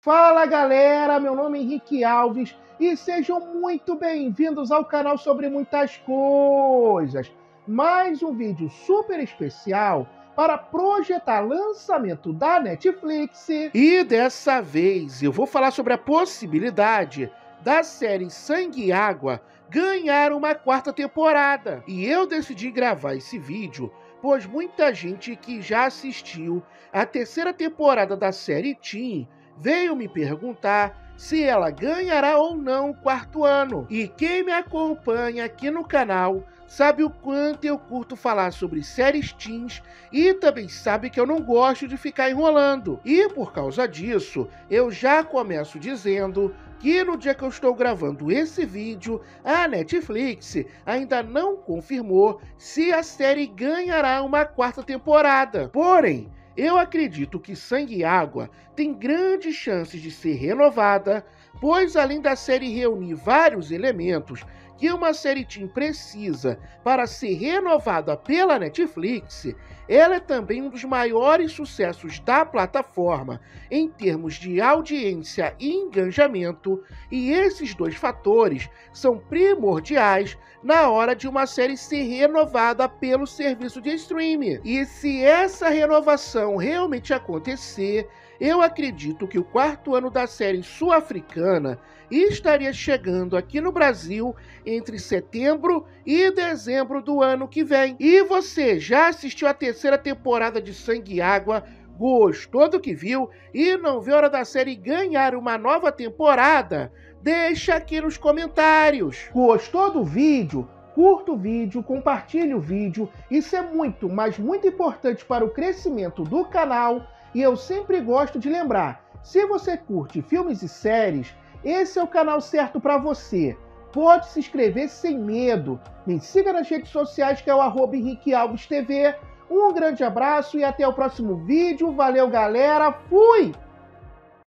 Fala galera, meu nome é Henrique Alves e sejam muito bem-vindos ao canal sobre muitas coisas. Mais um vídeo super especial para projetar lançamento da Netflix. E dessa vez eu vou falar sobre a possibilidade da série Sangue e Água ganhar uma quarta temporada. E eu decidi gravar esse vídeo pois muita gente que já assistiu a terceira temporada da série Teen veio me perguntar se ela ganhará ou não o quarto ano. E quem me acompanha aqui no canal sabe o quanto eu curto falar sobre séries teens e também sabe que eu não gosto de ficar enrolando. E por causa disso, eu já começo dizendo que no dia que eu estou gravando esse vídeo, a Netflix ainda não confirmou se a série ganhará uma quarta temporada. Porém, eu acredito que Sangue e Água tem grandes chances de ser renovada, pois além da série reunir vários elementos que uma série teen precisa para ser renovada pela Netflix, ela é também um dos maiores sucessos da plataforma em termos de audiência e engajamento, e esses dois fatores são primordiais na hora de uma série ser renovada pelo serviço de streaming. E se essa renovação realmente acontecer, eu acredito que o quarto ano da série sul-africana estaria chegando aqui no Brasil entre setembro e dezembro do ano que vem. E você já assistiu a terceira temporada de Sangue e Água? Gostou do que viu e não vê hora da série ganhar uma nova temporada? Deixa aqui nos comentários. Gostou do vídeo? Curta o vídeo, compartilhe o vídeo. Isso é muito, mas muito importante para o crescimento do canal e eu sempre gosto de lembrar: se você curte filmes e séries, esse é o canal certo para você. Pode se inscrever sem medo. Me siga nas redes sociais que é o arroba Henrique Alves TV. Um grande abraço e até o próximo vídeo. Valeu, galera. Fui!